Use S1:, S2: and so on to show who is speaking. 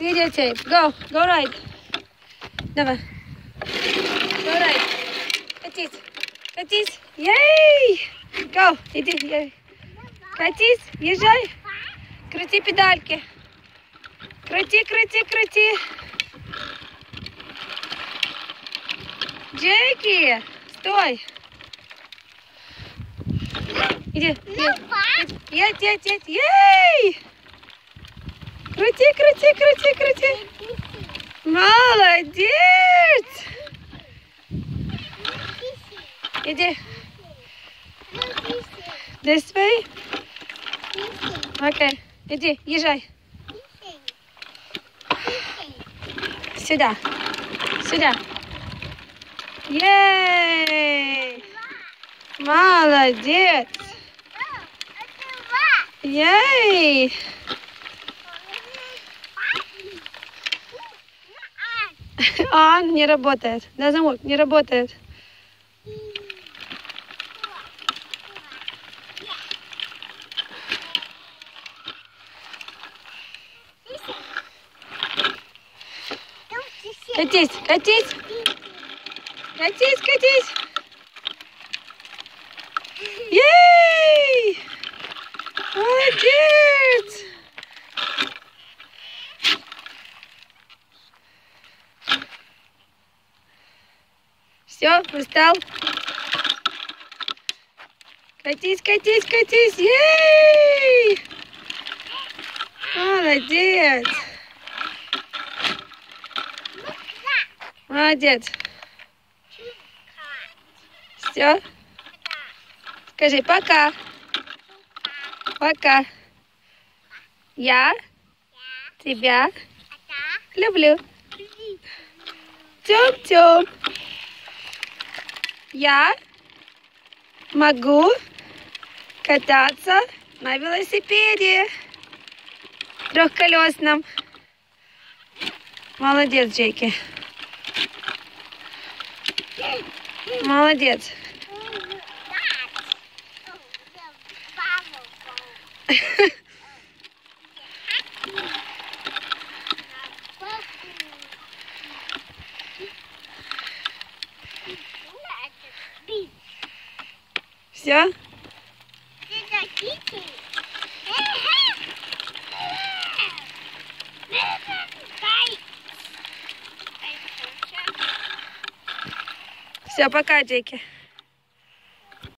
S1: Сейп. Go. Go right. Давай. Go right. Катись. Катись. Ей! Go. Иди. Ей. Катись. Езжай. Крути педальки. Крути, крути, крути. Джеки, стой. Иди. Едь, едь, едь, едь. Ей! Крути, крути, крути, крути. Молодец! Иди. This way. Окей. Иди, езжай. Сюда. Сюда. Ей! Молодец! Ей! А, не работает. На замок, не работает. Катись, катись. Катись, катись. Ей! Молодец! Все, устал? Катись, катись, катись. Ей! Молодец. Молодец. Все. Скажи пока. Пока. Я тебя люблю. Тем-тем. Я могу кататься на велосипеде трехколесном. Молодец, Джеки. Молодец. Все? Все, пока, Джеки.